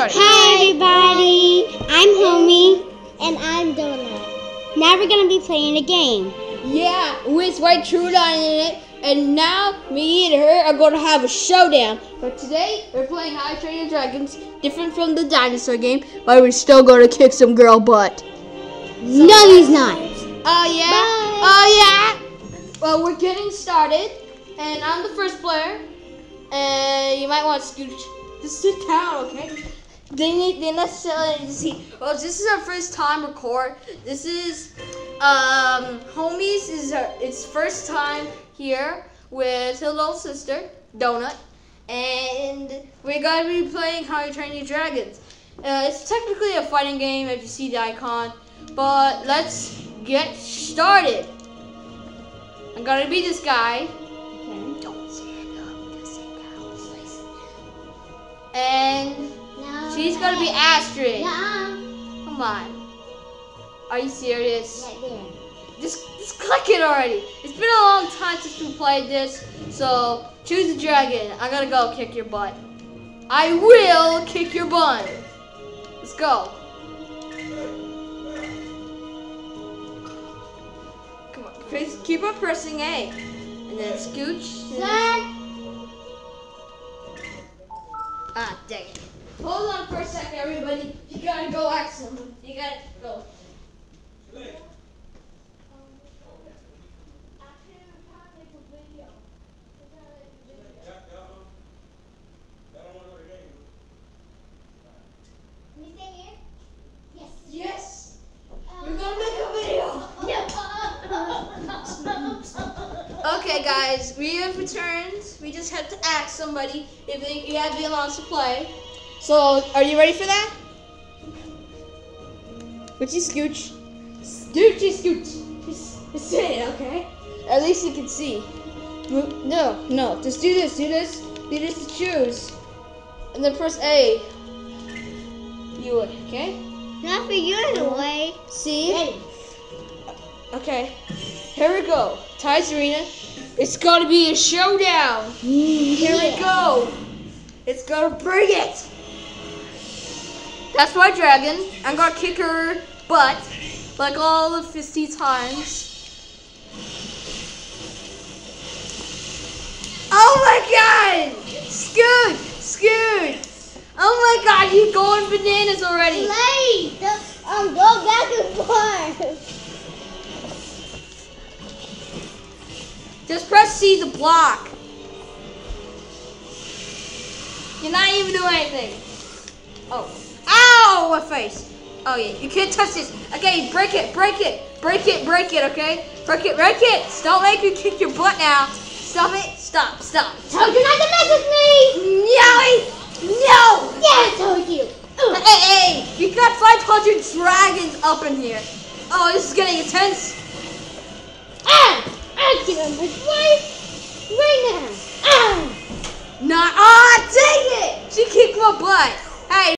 Hi everybody, I'm Homie. And I'm Donut. Now we're gonna be playing a game. Yeah, with White Troodon in it. And now me and her are going to have a showdown. But today we're playing How to Train Your Dragons, different from the dinosaur game, but we're still going to kick some girl butt. no, he's not. Oh yeah. Bye. Oh yeah. Well, we're getting started, and I'm the first player. And you might want to scooch. Just sit down, okay? They need. They necessarily see. Well, this is our first time record. This is um homies is our, its first time here with her little sister Donut, and we're gonna be playing How You Train Your Dragons. Uh, it's technically a fighting game if you see the icon, but let's get started. I'm gonna be this guy. Don't stand up. Just sit down. And. She's gonna be Astrid. Yeah. Come on. Are you serious? Right there. Just, just click it already. It's been a long time since we played this, so choose a dragon. I'm gonna go kick your butt. I will kick your butt. Let's go. Come on, press, keep on pressing A, and then scooch. and then- Ah, dang it. Hold on for a second, everybody. You gotta go ask someone. You gotta go. Can you stay here? Yes. Yes. We're gonna make a video. Okay, guys, we have returned. We just had to ask somebody if they have the allowance to play. So, are you ready for that? Would you scooch? Scoochy scooch. Just, just say it, okay? At least you can see. No, no. Just do this. Do this. Do this to choose, and then press A. You would, okay? Not for you in a way. See? Ready. Okay, here we go. Ty's Arena. It's gonna be a showdown. Mm, here we go. It's gonna bring it. That's my dragon. I'm gonna kick her butt like all the 50 times. Oh my god! Scoot! Scoot! Oh my god, you're going bananas already. Play. The, um, go back and forth. Just press C to block. You're not even doing anything. Oh. Ow! My face. Oh yeah, you can't touch this. Okay, break it, break it, break it, break it, okay? Break it, break it! Don't make me kick your butt now. Stop it. Stop, stop. Told you not to mess with me. No! No! Yeah, I told you. Hey, hey, hey! You got 500 dragons up in here. Oh, this is getting intense. Ah! I get on my right now. Ah! Not. Ah, dang it! She kicked my butt.